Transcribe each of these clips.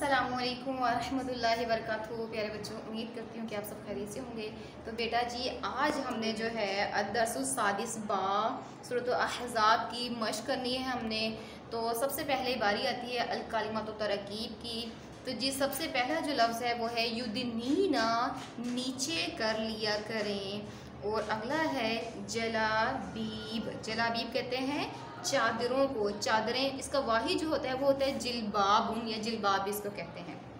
असलकम वरहमल वर्क प्यारे बच्चों, उम्मीद करती हूँ कि आप सब खैरियत से होंगे। तो बेटा जी, आज हमने जो है अदरसादिस बा, सूरत अहज़ाब की मश करनी है हमने। तो सबसे पहले बारी आती है अलकालिमत तरकीब की। तो जी, सबसे पहला जो लफ्ज़ है वो है, युदनीना नीचे कर लिया करें। और अगला है जलाबीब। जलाबीब कहते हैं चादरों को। चादरें, इसका वाही जो होता है, वो होता है जिलबाब या जिलबाब इसको कहते हैं।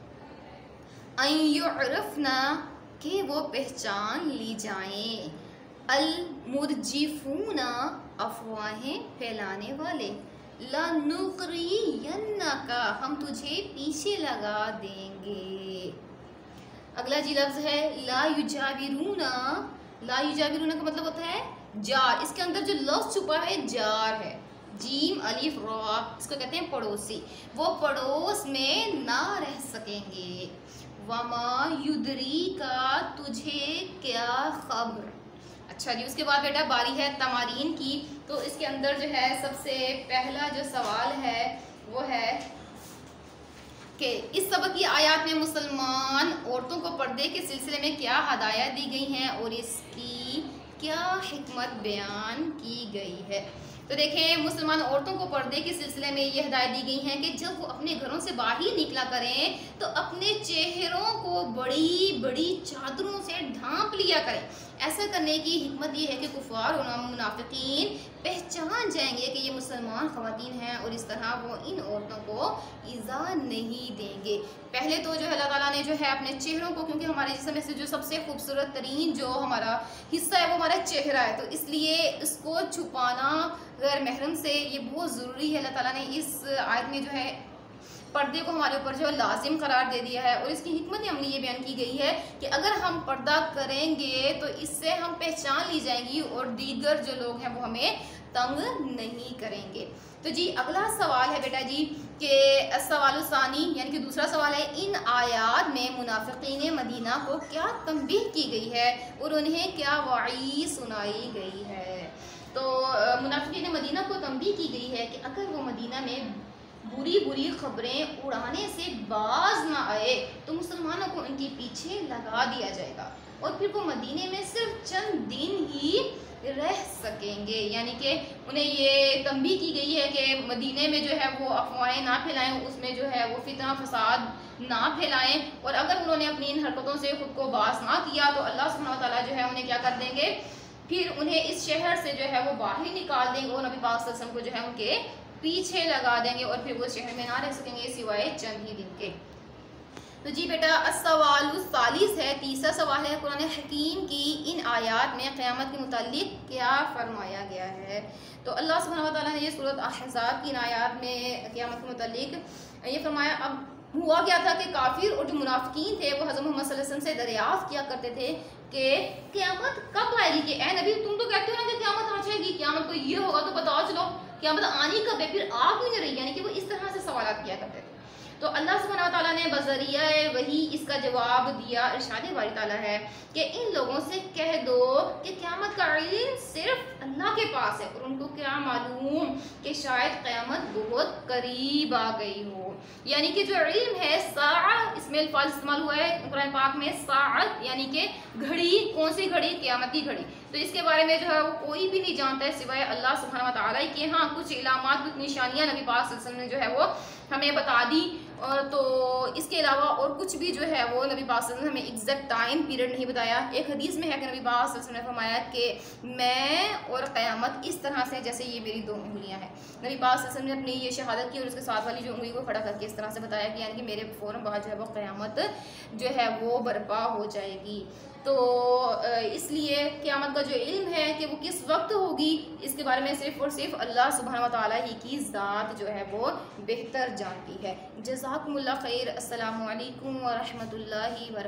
अरफना कि वो पहचान ली जाएँ। अलमुरजिफूना अफवाहें फैलाने वाले। लानुकरियन्ना का हम तुझे पीछे लगा देंगे। अगला जी लफ्ज़ है ला युजाविरूना ला युजाविरूना का मतलब होता है जार। इसके अंदर जो लफ्ज़ छुपा है, जार है। जीम, अलिफ, रॉ, इसको कहते हैं पड़ोसी। वो पड़ोस में ना रह सकेंगे। वमा युदरी का तुझे क्या खबर? अच्छा जी, उसके बाद बेटा बारी है तमारीन की। तो इसके अंदर जो है, सबसे पहला जो सवाल है, वो है कि इस सबक की आयात में मुसलमान औरतों को पर्दे के सिलसिले में क्या हदायत दी गई हैं और इसकी क्या हमत बयान की गई है? तो देखें, मुसलमान औरतों को पर्दे के सिलसिले में ये हदायत दी गई हैं कि जब वो अपने घरों से बाहर निकला करें तो अपने चेहरों को बड़ी बड़ी चादरों से ढांप लिया करें। ऐसा करने की हमत ये है कि कुफार और मुनाफिकीन पहचान जाएँगे कि ये मुसलमान ख़वान हैं और इस तरह वो इन औरतों को ईज़ा नहीं देंगे। पहले तो जो है, अल्लाह ताला ने जो है अपने चेहरों को, क्योंकि हमारे जिसम में से जो सबसे खूबसूरत तरीन जो हमारा हिस्सा है, वो हमारा चेहरा है तो इसलिए इसको छुपाना गैर महरम से ये बहुत ज़रूरी है। अल्लाह ताला ने इस आयत में जो है पर्दे को हमारे ऊपर जो है लाजिम करार दे दिया है और इसकी हमत अमली ये बयान की गई है कि अगर हम पर्दा करेंगे तो इससे हम पहचान ली जाएँगी और दीगर जो लोग हैं वो हमें तंग नहीं करेंगे। तो जी, अगला सवाल है बेटा जी, कि सवालसानी यानी कि दूसरा सवाल है, इन आयात में मुनाफिकीन मदीना को क्या तंबीह की गई है और उन्हें क्या वाई सुनाई गई है? तो मुनाफिकीन मदीना को तंबीह की गई है कि अगर वो मदीना में बुरी बुरी खबरें उड़ाने से बाज ना आए तो मुसलमानों को उनके पीछे लगा दिया जाएगा। और फिर वो मदीने में सिर्फ़ चंद दिन ही रह सकेंगे। यानी कि उन्हें ये तंबी की गई है कि मदीने में जो है वो अफवाहें ना फैलाएँ, उसमें जो है वो फितना, फसाद ना फैलाएँ। और अगर उन्होंने अपनी इन हरकतों से खुद को बास ना किया तो अल्लाह सुबहान ताला जो है उन्हें क्या कर देंगे? फिर उन्हें इस शहर से जो है वो बाहर निकाल देंगे। और नबी पाक को जो है उनके पीछे लगा देंगे और फिर वो शहर में ना रह सकेंगे, सिवाय चंद ही दिन के। तो जी बेटा सवालिस है, तीसरा सवाल है, कुरान हकीम की इन आयात में क़्यामत के मुतालिक क्या फरमाया गया है? तो अल्लाह सुबहान ने ये सूरत अहज़ाब की इन आयात में क़्यामत के मतलब ये फरमाया, अब हुआ क्या था कि काफिर और जो मुनाफिकीन थे, वो हज़रत मोहम्मद से दरियाफ्त किया करते थे कि क़्यामत कब आएगी कि ए नबी, तुम तो कहते हो ना कि क़्यामत आ जाएगी क़्यामत को ये होगा तो बताओ, चलो क्या आनी आने कब है? फिर आ क्यों नहीं रही, यानी कि वो इस तरह से सवाल किया करते थे। तो अल्लाह सुबहाना ताला ने बजरिया वही इसका जवाब दिया, इरशाद वाली ताला है कि इन लोगों से कह दो कि क़यामत का इल्म सिर्फ़ अल्लाह के पास है और उनको क्या मालूम कि शायद क़्यामत बहुत करीब आ गई हो। यानी कि जो इल्म है सा इसमें अल्फाज इस्तेमाल हुआ है कुरान पाक में सात यानी कि घड़ी, कौन सी घड़ी? क़यामत की घड़ी। तो इसके बारे में जो है वो कोई भी नहीं जानता है सिवाय अल्लाह सुबहाना ताला के। हाँ कुछ इलामत, कुछ निशानियाँ नबी पाक ने जो है वो हमें बता दी। तो इसके अलावा और कुछ भी जो है वो नबी पाक ने हमें एग्जैक्ट टाइम पीरियड नहीं बताया। एक हदीस में है कि नबी पाक ने फरमाया कि मैं और क़यामत इस तरह से, जैसे ये मेरी दो उंगलियाँ हैं। नबी पाक ने अपनी ये शहादत की और उसके साथ वाली जो उंगली को खड़ा करके इस तरह से बताया कि यानी कि मेरे फ़ौरन बाद जो है वो क़यामत जो है वो बर्पा हो जाएगी। तो इसलिए क़्यामत का जो इल्म है कि वो किस वक्त होगी, इसके बारे में सिर्फ़ और सिर्फ़ अल्लाह सुबहान ताली ही की ज़ात जो है वो बेहतर जानती है। जजाकमुल्ला खैर अस्सलाम वालेकुम व रहमतुल्लाहि व